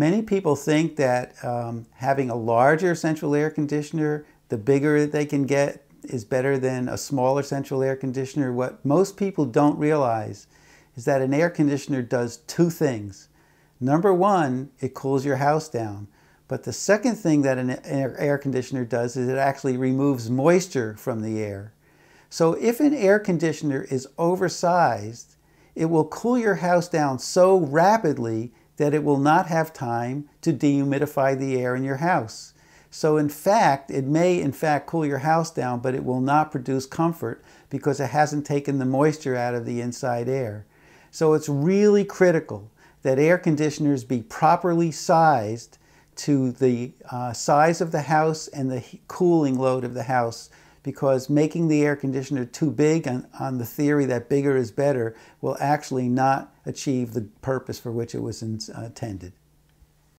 Many people think that um, having a larger central air conditioner, the bigger they can get, is better than a smaller central air conditioner. What most people don't realize is that an air conditioner does two things. Number one, it cools your house down. But the second thing that an air conditioner does is it actually removes moisture from the air. So if an air conditioner is oversized, it will cool your house down so rapidly that it will not have time to dehumidify the air in your house. So in fact, it may in fact cool your house down, but it will not produce comfort because it hasn't taken the moisture out of the inside air. So it's really critical that air conditioners be properly sized to the uh, size of the house and the cooling load of the house because making the air conditioner too big on, on the theory that bigger is better will actually not achieve the purpose for which it was uh, intended.